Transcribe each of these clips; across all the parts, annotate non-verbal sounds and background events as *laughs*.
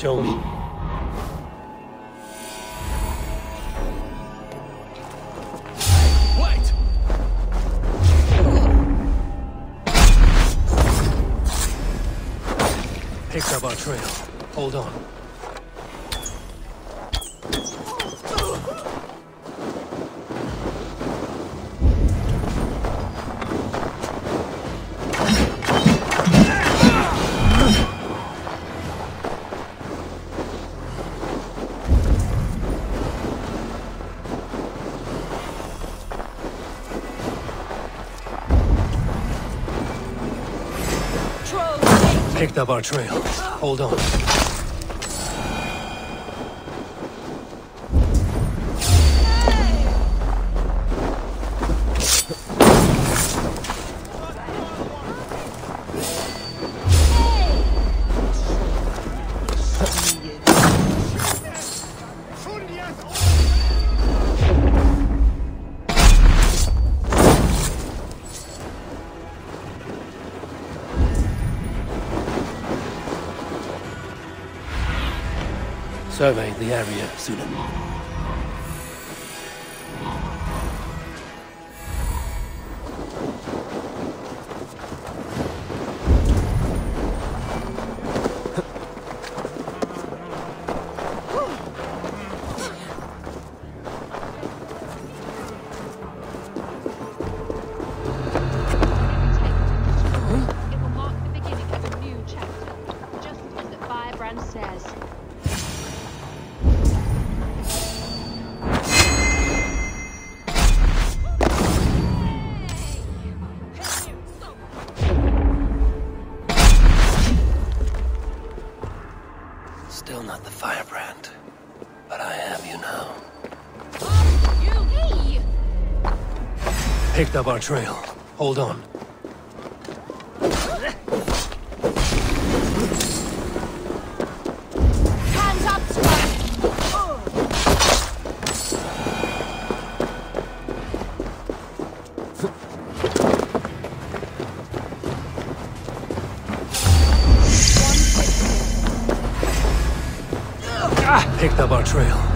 Show me. Wait! Picked up our trail. Hold on. Picked up our trail. Hold on. Survey the area, Sýnin. Picked up our trail. Hold on. Hands up! Picked up our trail.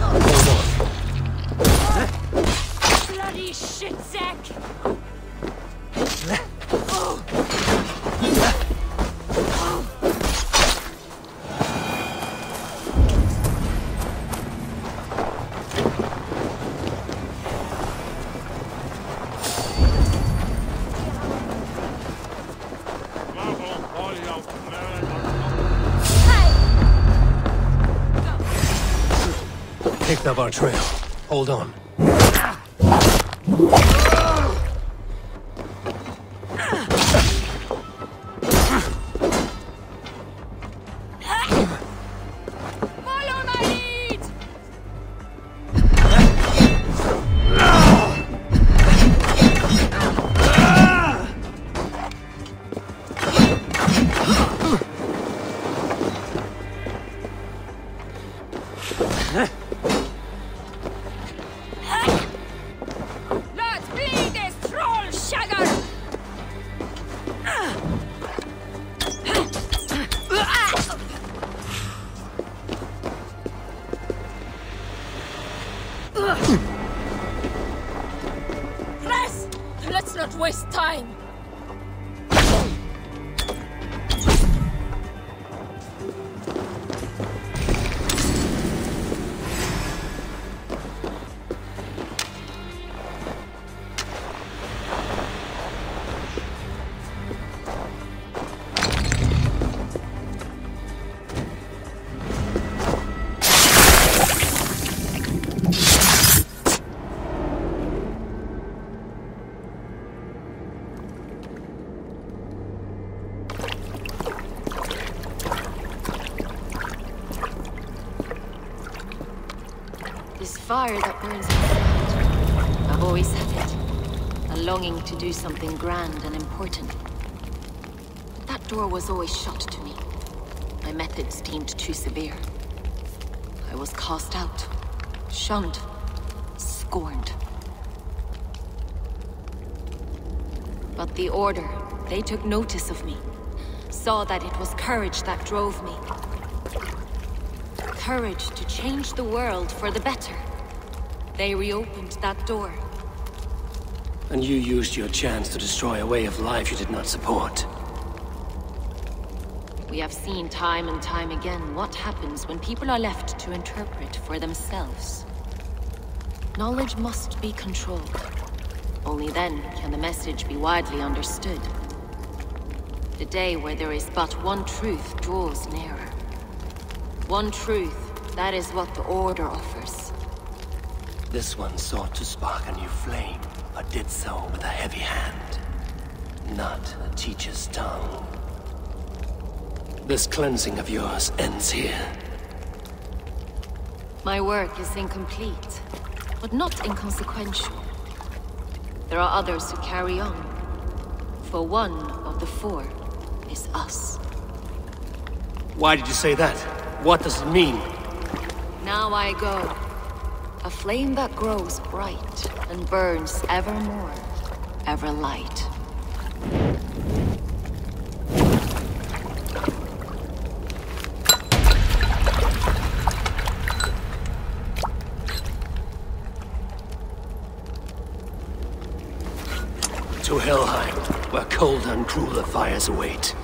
Picked up our trail. Hold on. Time! Fire that burns inside. I've always had it. A longing to do something grand and important. But That door was always shut to me. My methods deemed too severe. I was cast out, shunned, scorned. But the Order, they took notice of me. Saw that it was courage that drove me. courage to change the world for the better. They reopened that door. And you used your chance to destroy a way of life you did not support. We have seen time and time again what happens when people are left to interpret for themselves. Knowledge must be controlled. Only then can the message be widely understood. The day where there is but one truth draws nearer. One truth, that is what the Order offers. This one sought to spark a new flame, but did so with a heavy hand. Not a teacher's tongue. This cleansing of yours ends here. My work is incomplete, but not inconsequential. There are others who carry on. For one of the four is us. Why did you say that? What does it mean? Now I go. A flame that grows bright and burns evermore, ever light. To Helheim, where colder and crueler fires await.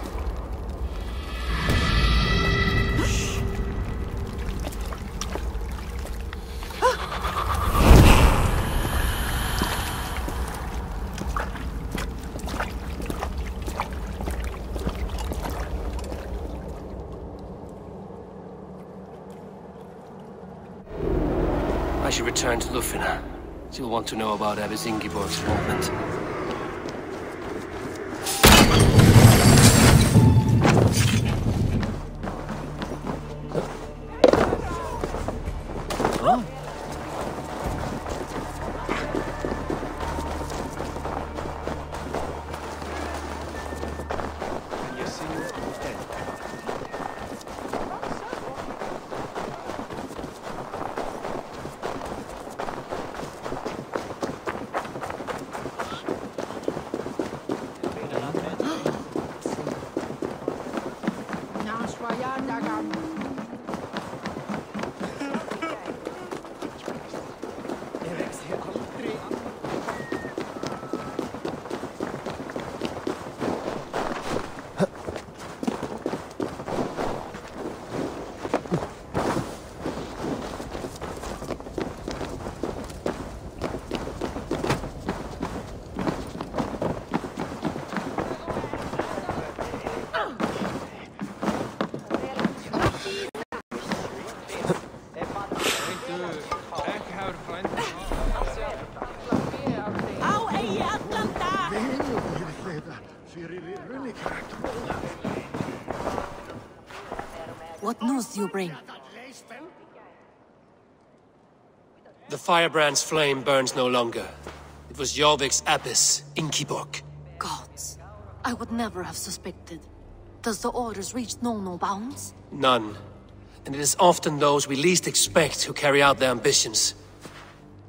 Return to Ljufvina. She'll want to know about Abbess Ingeborg's movement. What news do you bring? The firebrand's flame burns no longer. It was Jorvik's abbess, Ingeborg. Gods. I would never have suspected. Does the orders reach no no bounds? None. And it is often those we least expect who carry out their ambitions.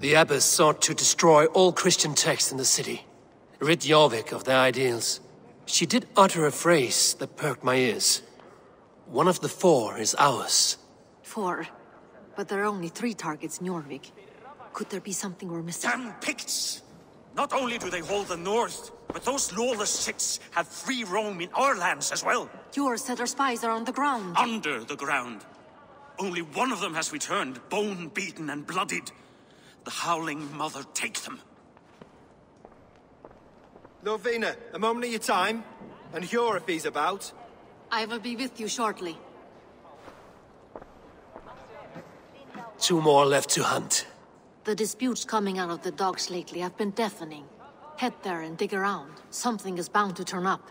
The abbess sought to destroy all Christian texts in the city, rid Jorvik of their ideals. She did utter a phrase that perked my ears. One of the four is ours. Four. But there are only three targets in Jorvik. Could there be something we're missing? Damn Picts! Not only do they hold the north, but those lawless Six have free roam in our lands as well. Your said our spies are on the ground. Under the ground. Only one of them has returned, bone beaten and bloodied. The Howling Mother take them. Ljufvina, a moment of your time. And Hjor if he's about. I will be with you shortly. Two more left to hunt. The disputes coming out of the docks lately have been deafening. Head there and dig around. Something is bound to turn up.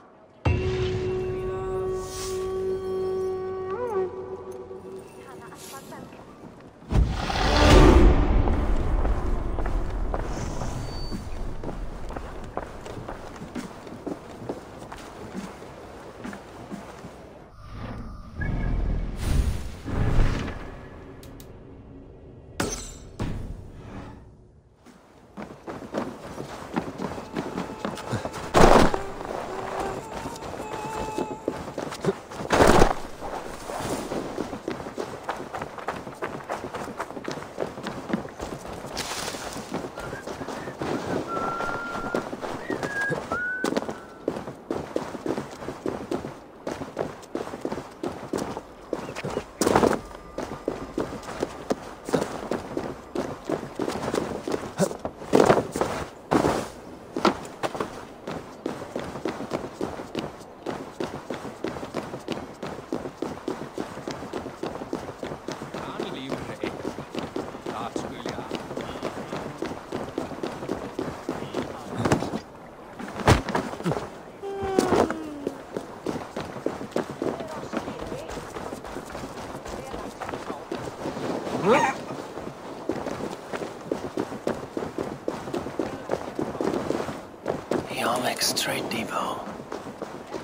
Yomex Trade Depot.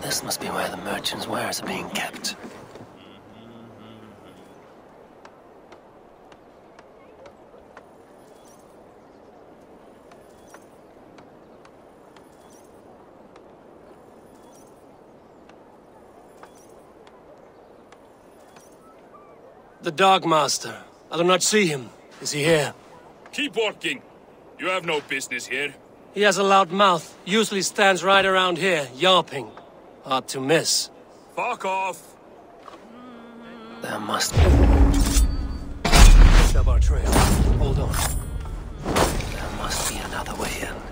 This must be where the merchants' wares are being kept. The Dockmaster. I do not see him. Is he here? Keep walking. You have no business here. He has a loud mouth. Usually stands right around here, yelping. Hard to miss. Fuck off. There must be. Stop our trail. Hold on. There must be another way in.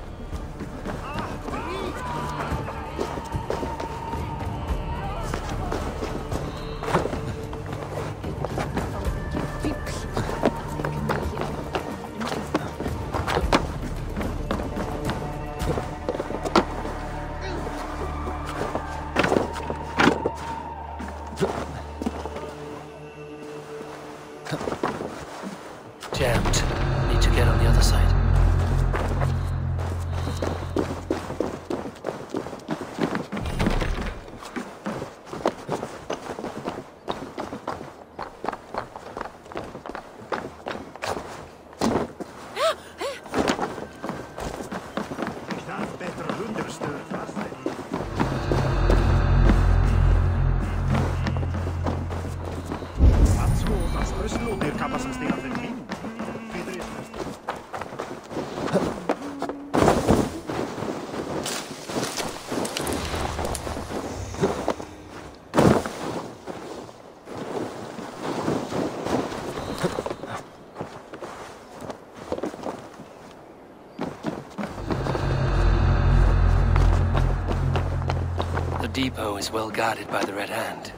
The depot is well guarded by the Red Hand.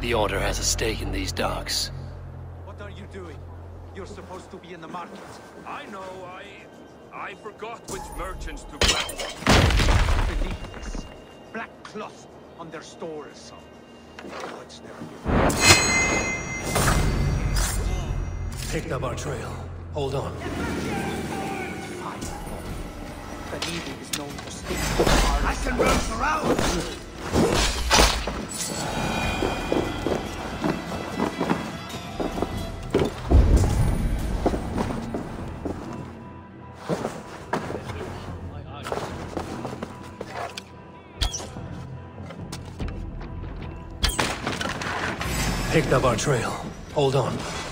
The Order has a stake in these docks. You're supposed to be in the market. I know, I... I forgot which merchants to black. Believe this. Black cloth on their stores. Oh, it's never Picked up our trail. Hold on. fine. The needle is known to stick to the heart. I can run around! Picked up our trail. Hold on.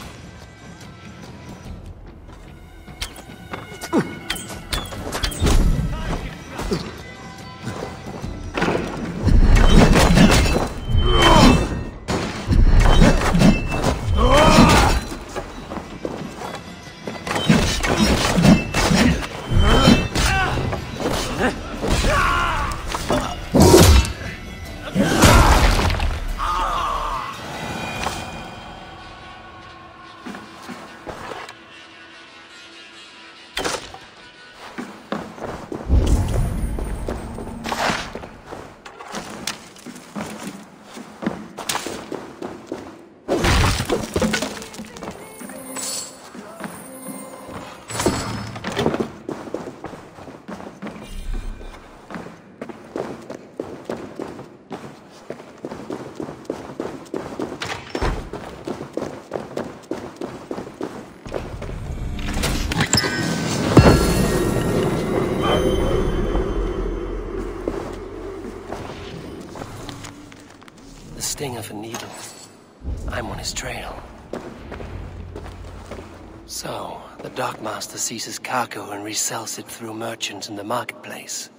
Dockmaster seizes cargo and resells it through merchants in the marketplace.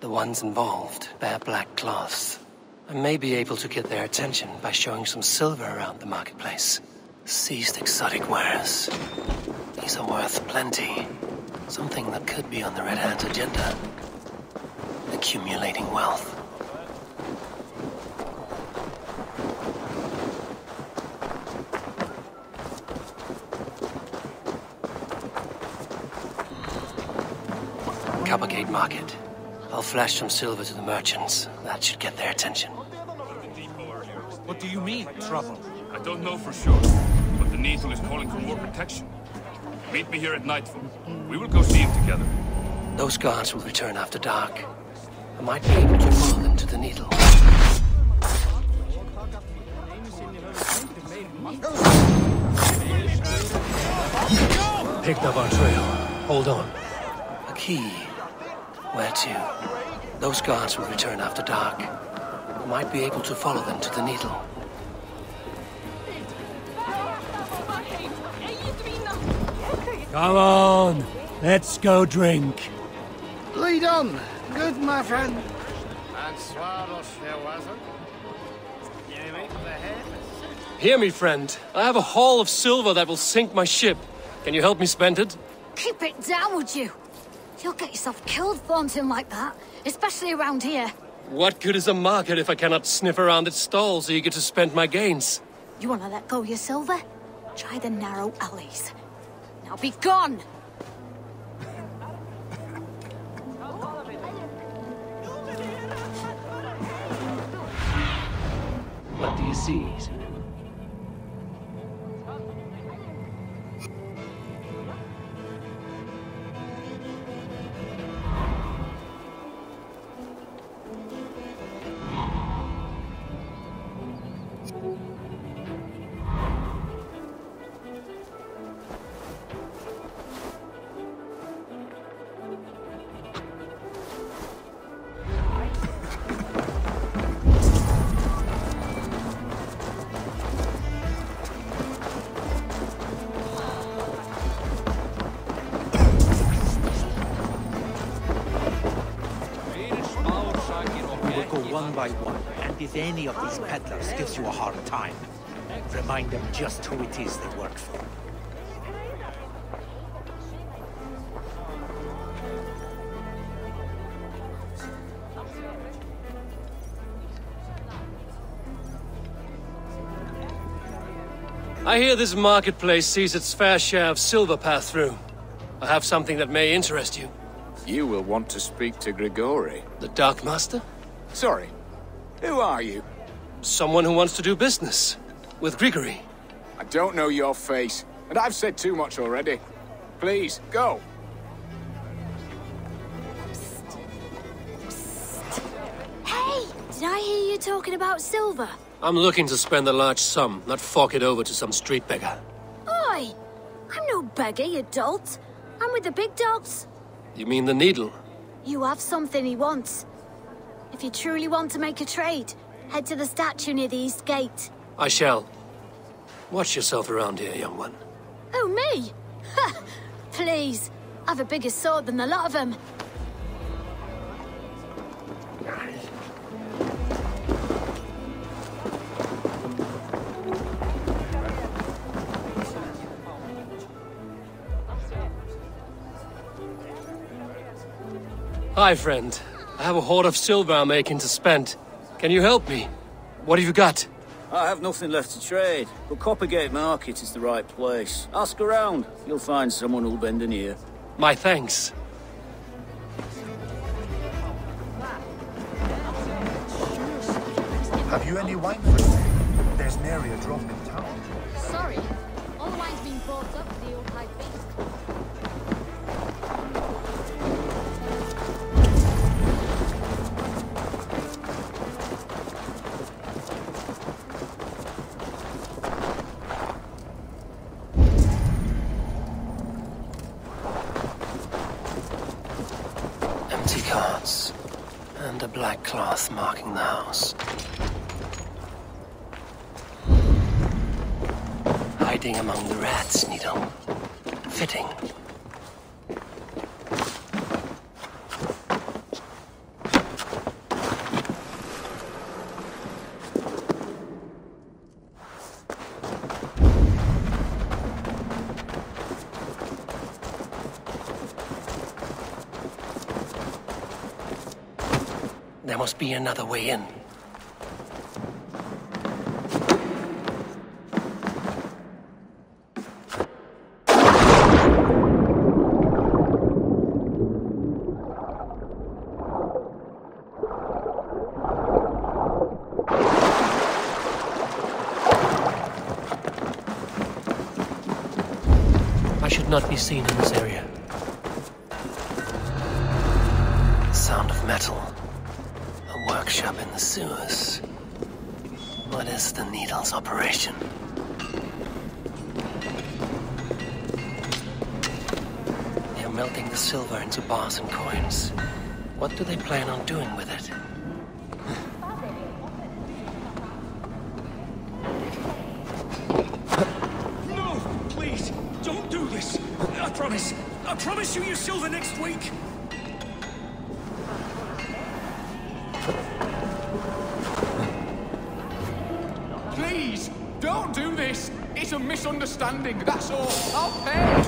The ones involved bear black cloths. I may be able to get their attention by showing some silver around the marketplace. Seized exotic wares. These are worth plenty. Something that could be on the Red Hand's agenda. Accumulating wealth. Coppergate Market. I'll flash some silver to the merchants. That should get their attention. What do you mean, trouble? I don't know for sure, but the Needle is calling for more protection. Meet me here at nightfall. We will go see him together. Those guards will return after dark. I might be able to follow them to the needle. Picked up our trail. Hold on. A key. Where to? Those guards will return after dark. I might be able to follow them to the needle. Come on, let's go drink. Lead on. Good, my friend. Hear me, friend. I have a haul of silver that will sink my ship. Can you help me spend it? Keep it down, would you? You'll get yourself killed flaunting like that, especially around here. What good is a market if I cannot sniff around its stalls eager to spend my gains? You wanna let go your silver? Try the narrow alleys. Now be gone! What do you see? Go one by one, and if any of these peddlers gives you a hard time, remind them just who it is they work for. I hear this marketplace sees its fair share of silver pass through. I have something that may interest you. You will want to speak to Grigori. The Dockmaster? Sorry. Who are you? Someone who wants to do business. With Grigori. I don't know your face, and I've said too much already. Please, go. Hey! Did I hear you talking about silver? I'm looking to spend a large sum, not fork it over to some street beggar. Oi! I'm no beggar, you dolt. I'm with the big dogs. You mean the needle? You have something he wants. If you truly want to make a trade, head to the statue near the east gate. I shall. Watch yourself around here, young one. Oh, me? *laughs* Please. I've a bigger sword than the lot of them. Hi, friend. I have a hoard of silver I'm making to spend. Can you help me? What have you got? I have nothing left to trade, but Coppergate Market is the right place. Ask around. You'll find someone who'll bend an ear. My thanks. Have you any wine for me? There's nary a drop in town. Sorry. All the wine's been bought up for the old high beast. Must be another way in. I should not be seen in this melting the silver into bars and coins. What do they plan on doing with it? No! Please! Don't do this! I promise! I promise you your silver next week! Please, don't do this. It's a misunderstanding, that's all. I'll pay.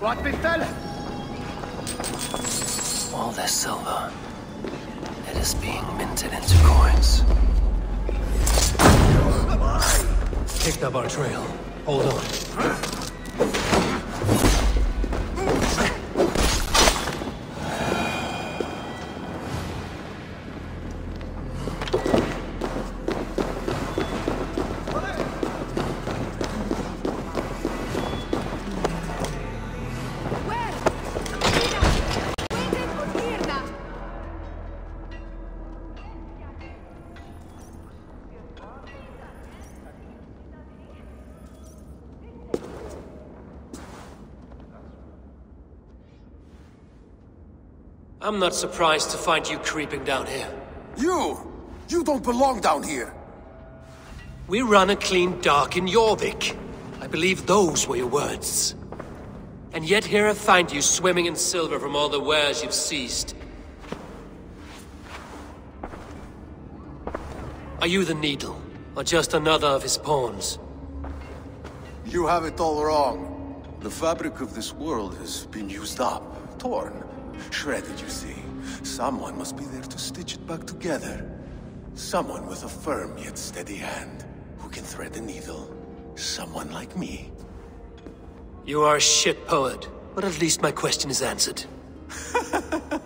What befell? All this silver. It is being minted into coins. Picked up our trail. Hold on. I'm not surprised to find you creeping down here. You! You don't belong down here! We run a clean dark in Jorvik. I believe those were your words. And yet here I find you swimming in silver from all the wares you've seized. Are you the Needle, or just another of his pawns? You have it all wrong. The fabric of this world has been used up, torn, shredded, you see. Someone must be there to stitch it back together. Someone with a firm yet steady hand, who can thread the needle. Someone like me. You are a shit poet, but at least my question is answered. *laughs*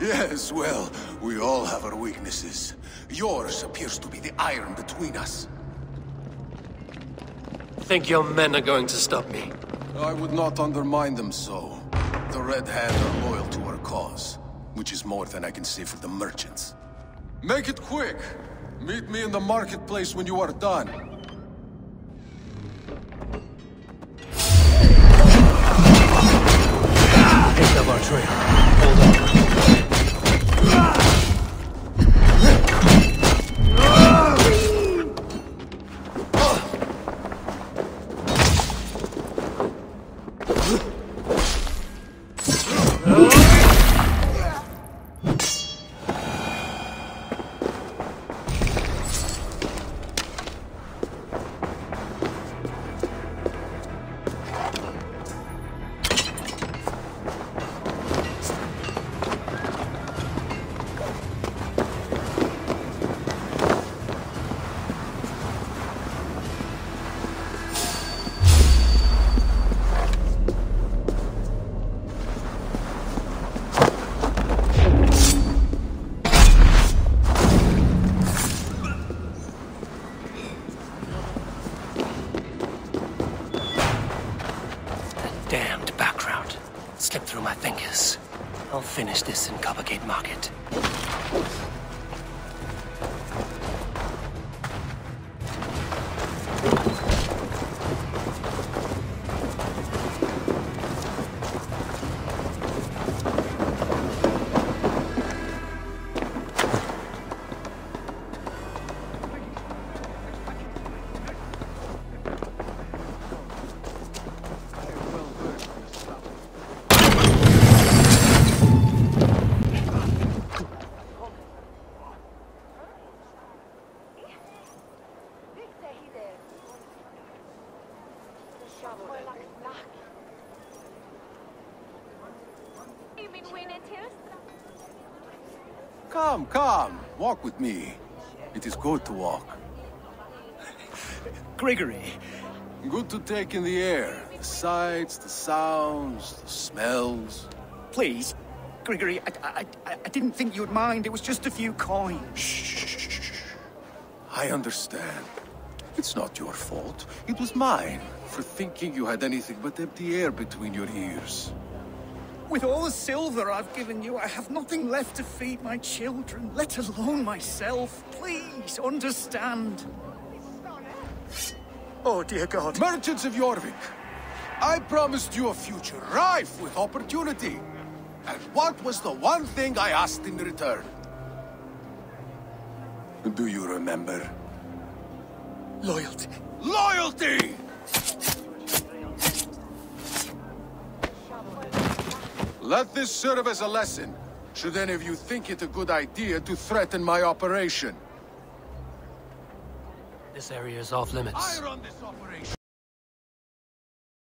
Yes, well, we all have our weaknesses. Yours appears to be the iron between us. Think your men are going to stop me? I would not undermine them so. The Red Hand are loyal to our cause, which is more than I can say for the merchants. Make it quick! Meet me in the marketplace when you are done. Picked up our trail. Hold I'll walk with me. It is good to walk. Gregory. Good to take in the air. The sights, the sounds, the smells. Please, Gregory, I, I, I, didn't think you'd mind. It was just a few coins. Shh. I understand. It's not your fault. It was mine for thinking you had anything but empty air between your ears. With all the silver I've given you, I have nothing left to feed my children, let alone myself. Please, understand. Oh, dear God. Merchants of Jorvik, I promised you a future rife with opportunity. And what was the one thing I asked in return? Do you remember? Loyalty. Loyalty! Let this serve as a lesson, should any of you think it a good idea to threaten my operation. This area is off limits.